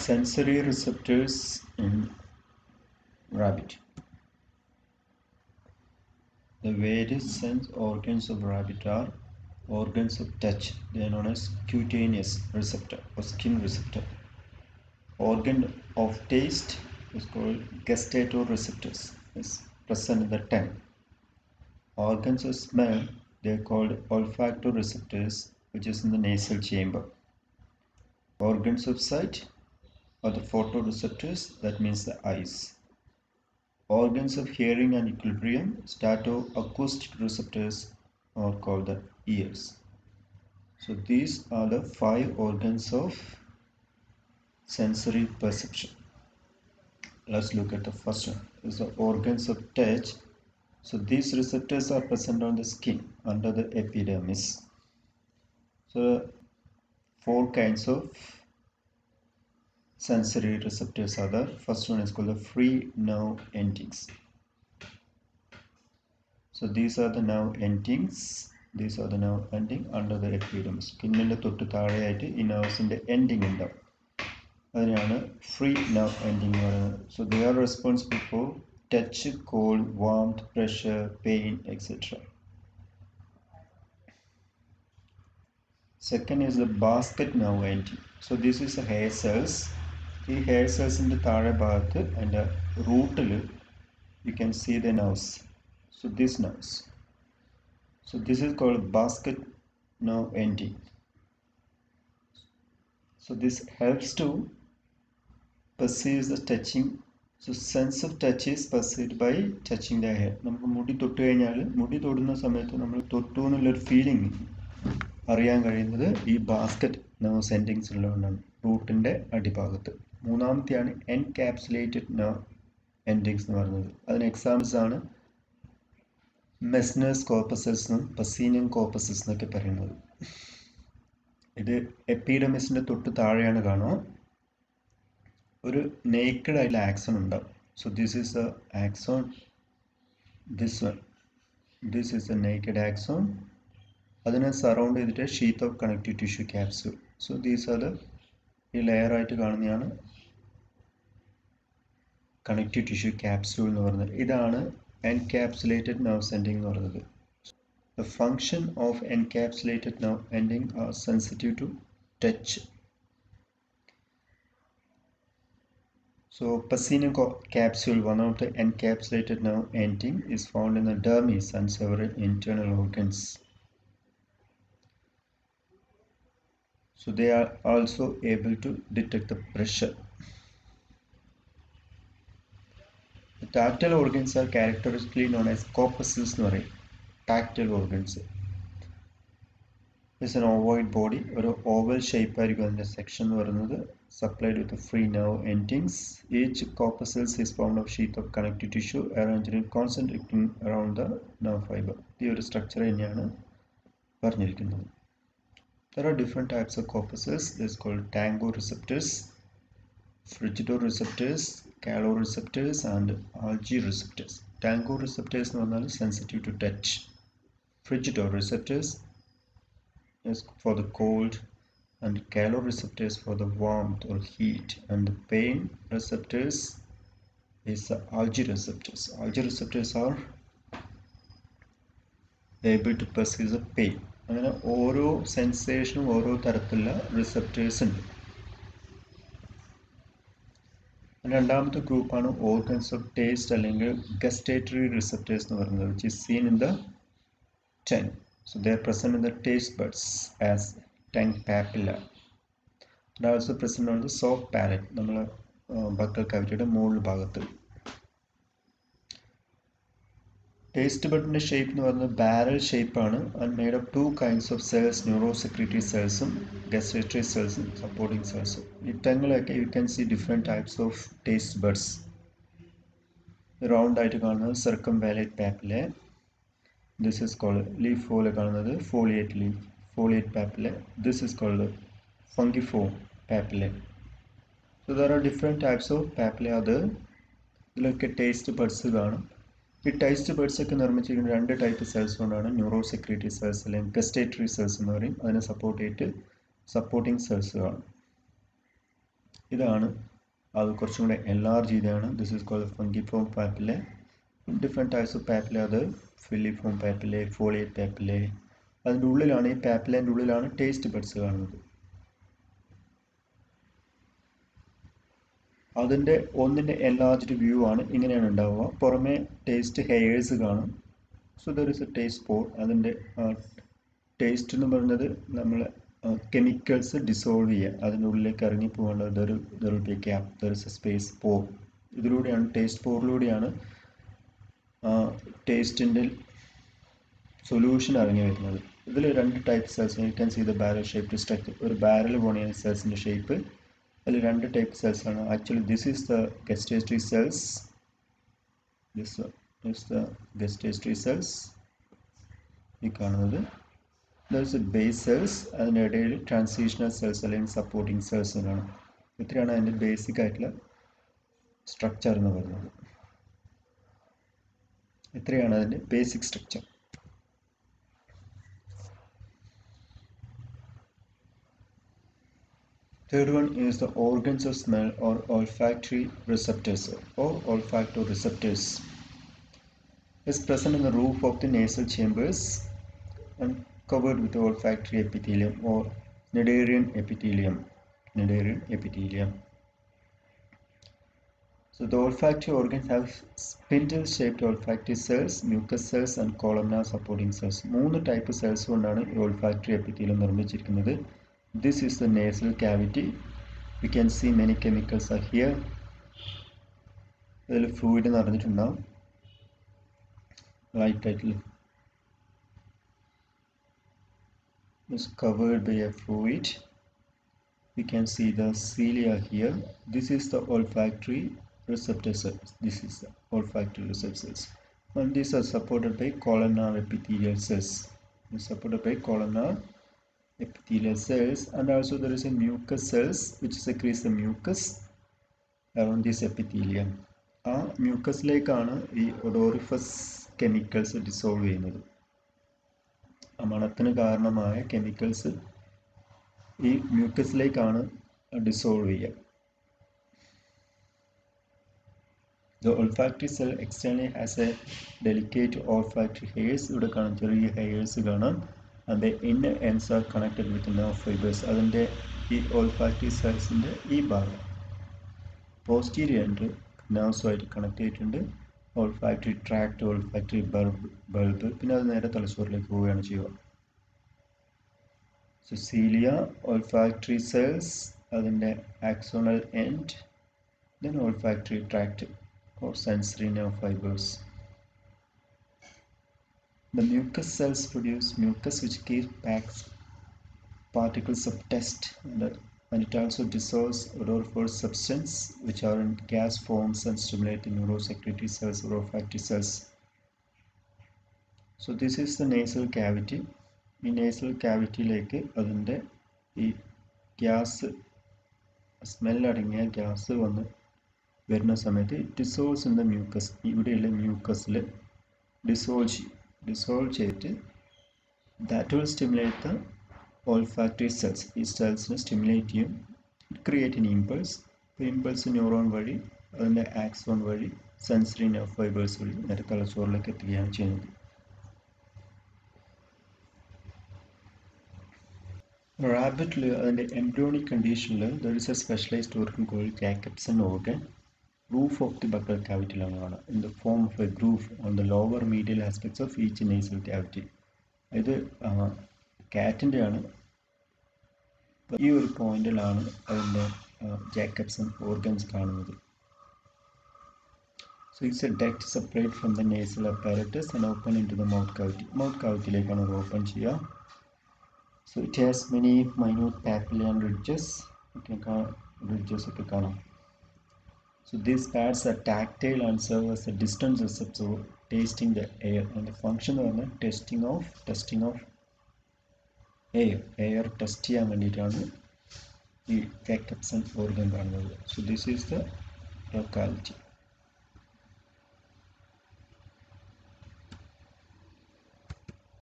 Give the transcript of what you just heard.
sensory receptors in rabbit. The various sense organs of rabbit are organs of touch. They are known as cutaneous receptor or skin receptor. Organ of taste is called gustatoreceptors. Is present in the tongue. Organs of smell they are called olfactoreceptors, which is in the nasal chamber. Organs of sight are the photoreceptors, that means the eyes. Organs of hearing and equilibrium, statoacoustic receptors, are called the ears. So these are the five organs of sensory perception. Let's look at the first one. Is the organs of touch. So these receptors are present on the skin under the epidermis. So four kinds of sensory receptors are there. First one is called the free nerve endings. So these are the nerve endings. These are the nerve ending under the epidermis. സ്കിന്നിൻ്റെ തൊട്ട് താഴെയായിട്ട് ഈ nervesൻ്റെ ending ഉണ്ടാവും അതിനാണ് free nerve ending എന്ന് പറയുന്നത് so they are responsible for touch called warmth pressure pain etcetera second is the basket nerve ending. So this is the hair cells ഈ hair സെൽസിന്റെ താഴെ ഭാഗത്ത് അതിന്റെ റൂട്ടിൽ you can see the nerves so this nerves so this is called basket nerve ending So this helps to perceive the touching. So sense of touch is perceived by touching the hair. നമുക്ക് മുടി തൊട്ട് കഴിഞ്ഞാൽ മുടി തൊടുന്ന സമയത്ത് നമ്മൾ തൊട്ടു എന്നുള്ളൊരു ഫീലിംഗ് അറിയാൻ കഴിയുന്നത് ഈ ബാസ്ക്കറ്റ് നോ സെന്റിങ്സ് ഉള്ളതുകൊണ്ടാണ്. റൂട്ടിന്റെ അടിഭാഗത്ത്. മൂന്നാമത്തെയാണ് എൻകാപ്സുലേറ്റഡ് nerve എൻഡിങ്സ് എന്ന് പറയുന്നത് അതിന് എക്സാമ്പിൾസ് ആണ് മെസ്നേഴ്സ് കോപ്പസസ് എന്നും പസീനിയം കോപ്പസസ് എന്നൊക്കെ പറയുന്നത്. ഇത് എപ്പിഡമിസിന്റെ തൊട്ട് താഴെയാണ് കാണുക. ഒരു നേക്കഡ് ആയിട്ടുള്ള ആക്സൺ ഉണ്ടാവും so this is a axon this one this is a naked axon അതിനെ സറൗണ്ട് ചെയ്തിട്ട് sheath of connective tissue capsule so these are the ഈ ലെയർ ആയിട്ട് കാണുന്നതാണ് connective tissue capsule encapsulated nerve sending the function of encapsulated nerve ending are sensitive to touch. So Pacinian capsule one of the encapsulated nerve ending is found in the dermis and several internal organs. So they are also able to detect the pressure. tactile organs are characteristically known as corpuscles എന്ന് പറയും tactile organs it's an ഓവോയിഡ് body ഒരു oval shape ആയിരിക്കും അതിൻ്റെ section എന്ന് പറയുന്നത് supplied with free nerve endings each corpuscles is formed of sheath of connective tissue arranged in concentrating around the nerve fiber ഈ ഒരു structure തന്നെയാണ് പറഞ്ഞിരിക്കുന്നത് There are different types of corpuscles. This is called tango receptors, frigidoreceptors, caloreceptors, and algae receptors. Tango receptors എന്ന് പറഞ്ഞാൽ sensitive to touch. Frigidoreceptors is for the cold and caloreceptors for the warmth or heat and the pain receptors is the algae receptors. Algae receptors are able to perceive the pain. അങ്ങനെ ഓരോ സെൻസേഷനും ഓരോ തരത്തിലുള്ള receptors ഉണ്ട് രണ്ടാമത്തെ ഗ്രൂപ്പാണ് organs of taste അല്ലെങ്കിൽ gustatory receptors എന്ന് പറയുന്നത് which is seen in the ten so they're present in the taste buds as ten papilla രണ്ടാമത്തെ present on the soft palate നമ്മൾ ബക്കൽ കവിറ്റയുടെ മുകളിൽ ഭാഗത്ത്. ടേസ്റ്റ് ബഡിൻ്റെ ഷേപ്പ് എന്ന് പറയുന്നത് ബാരൽ ഷേപ്പാണ് and made of two kinds of cells neuro secretory സെൽസും gustatory സെൽസും supporting സെൽസും ഈ ടങ്ങിലൊക്കെ U can C different types of taste buds round ആയിട്ട് കാണുന്നത് സർക്കം വാലേറ്റ് പാപ്പിലെ ദിസ് ഇസ് കോൾഡ് ലീഫ് പോലെ കാണുന്നത് ഫോളിയേറ്റ് leaf ഫോളിയേറ്റ് പാപ്പിലെ this is called ഫംഗിഫോം പാപ്പിലെ so there are different types of papillae അത് ഇതിലൊക്കെ taste buds കാണും ഈ ടൈസ്റ്റ് birds ഒക്കെ നിർമ്മിച്ചിരിക്കുന്ന രണ്ട് ടൈപ്പ് സെൽസ് കൊണ്ടാണ് ന്യൂറോ സെക്രട്ടറി സെൽസ് അല്ലെങ്കിൽ ഗസ്റ്റേറ്ററി സെൽസ് എന്ന് പറയും. അതിനെ സപ്പോർട്ട് ചെയ്തിട്ട് സപ്പോർട്ടിംഗ് സെൽസ് കാണും ഇതാണ് അത് കുറച്ചും കൂടെ എൻലാർജ് ചെയ്താണ്. This is called fungiform papillae different types of papillae അത് ഫില്ലിഫോം പാപ്പിലെ ഫോളിയ പാപ്പിലെ അതിന്റെ ഉള്ളിലാണ് ഈ പാപ്പിലേന്റെ ഉള്ളിലാണ് ടേസ്റ്റ് ബഡ്സ് കാണുന്നത്. അതിന്റെ ഒന്നിന്റെ എൻലാർജ്ഡ് വ്യൂ ആണ് ഇങ്ങനെയാണ് ഉണ്ടാവുക. പുറമേ ടേസ്റ്റ് ഹെയേഴ്സ് കാണും. So there is a taste pore അതിന്റെ ടേസ്റ്റ് എന്ന് പറയുന്നത് നമ്മൾ കെമിക്കൽസ് ഡിസോൾവ് ചെയ്യുക. അതിന്റെ ഉള്ളിലേക്ക് ഇറങ്ങി പോകേണ്ടത് there there will be cap there is a space pore ഇതിലൂടെയാണ് ടേസ്റ്റ് പോറിലൂടെയാണ് ടേസ്റ്റിന്റെ സൊല്യൂഷൻ ഇറങ്ങി വരുന്നത്. ഇതിൽ രണ്ട് type cells you can see the barrel shape structure ഒരു ബാരൽ പോണിയ സെൽസിന്റെ ഷേപ്പ് അതിൽ രണ്ട് ടൈപ്പ് സെൽസ് ആണ്. Actually this is the gustatory cells this is the gustatory cells ഈ കാണുന്നത്. ദർസ് ബേസ് സെൽസ് അതിനിടയിൽ ട്രാൻസിഷണൽ സെൽസ് അല്ലെങ്കിൽ സപ്പോർട്ടിങ് സെൽസ് എന്നാണ്. ഇത്രയാണ് അതിന്റെ ബേസിക് ആയിട്ടുള്ള സ്ട്രക്ചർ എന്ന് പറയുന്നത്. ഇത്രയാണ് അതിന്റെ basic structure Third one is the organs of smell or olfactory receptors or olfactoreceptors It's present in the roof of the nasal chambers and covered with olfactory epithelium or Schneiderian epithelium. Epithelium. So the olfactory organs have spindle-shaped olfactory cells, mucus cells and columnar supporting cells. മൂന്ന് type cells കൊണ്ടാണ് ഈ olfactory epithelium This is the nasal cavity. We can see many chemicals are here. ഇതിൽ fluid നിറഞ്ഞിട്ടുണ്ടാവും light ആയിട്ടുള്ള is covered by a fluid. We can see the cilia here. This is the olfactory receptor cells. This is the olfactory receptor cells. And these are supported by columnar epithelial cells. They're supported by columnar epithelial cells and also there is a mucus cells which secretes the mucus around this epithelium. ആ മ്യൂക്കസിലേക്കാണ് ഈ ഒഡോറിഫസ് chemicals dissolve ചെയ്യുന്നത് ആ മണത്തിന് കാരണമായ chemicals ഈ മ്യൂക്കസിലേക്കാണ് dissolve ചെയ്യുക The olfactory cell externally has a delicate olfactory hairs ഇവിടെ കാണാം ചെറിയ ഹെയർസ് കാണാം and the inner ends are connected with nerve fibers അതിന്റെ ഈ olfactory സെൽസിന്റെ ഈ ഭാഗം. പോസ്റ്റീരിയർ ഉണ്ട് നെർവ്സുമായിട്ട് കണക്ട് ചെയ്തിട്ടുണ്ട്. Olfactory tract olfactory bulb bulb പിന്നെ അത് നേരെ തലച്ചോറിലേക്ക് പോവുകയാണ് ചെയ്യുക. സുസീലിയ ഓൾഫാക്ടറി സെൽസ് അതിന്റെ axonal end then olfactory tract or sensory nerve fibres The mucus cells produce mucus which keeps back particles of dust and, it also dissolves odoriferous substance which are in gas forms and stimulate the neurosecretory cells or olfactory cells. So this is the nasal cavity. ഈ nasal cavity like അതിന്റെ ഈ gas സ്മെല്ലടങ്ങിയ gas വന്ന് വരുന്ന സമയത്ത് dissolves in the mucus mucus മ്യൂക്കസിൽ dissolve ചെയ്യും dissolve ചെയ്തിട്ട് that will stimulate the olfactory cells ഈ സെൽസിനെ സ്റ്റിമുലേറ്റ് ചെയ്യും create in impulse impulse neuron വഴി അതിൻ്റെ ആക്സോൺ വഴി സെൻസറി നെർവ് ഫൈബേഴ്സ് വഴി നേരെ തലച്ചോറിലേക്ക് എത്തുകയാണ് ചെയ്യുന്നത് റാബിറ്റിൽ അതിൻ്റെ എംബ്രിയോണിക് കണ്ടീഷനിൽ there is A specialised organ called ജാക്കബ്സൺ organ Roof of the buccal cavity lung in the form of a groove on the lower medial aspects of each nasal cavity. ഇത് കാറ്റിന്റെ ആണ്. ഈ ഒരു പോയിന്റിലാണ് അതിന്റെ ജാക്കബ്സൺ ഓർഗൻസ് കാണുന്നത്. So it's a duct separate from the nasal apparatus and open into the mouth cavity mouth കവിറ്റിയിലേക്കാണ് അത് open ചെയ്യുക. So it has many minute papillary ridges ഒക്കെ റിഡ്ജസ് ഒക്കെ കാണാം. So these pads are tactile and serve as a distance receptor tasting the air. And the function എന്ന് പറഞ്ഞാൽ testing of testing of air. Air test ചെയ്യാൻ വേണ്ടിയിട്ടാണ് ഈ ജാക്കബ്സൺ organ കാണുന്നത്. So this is the locality.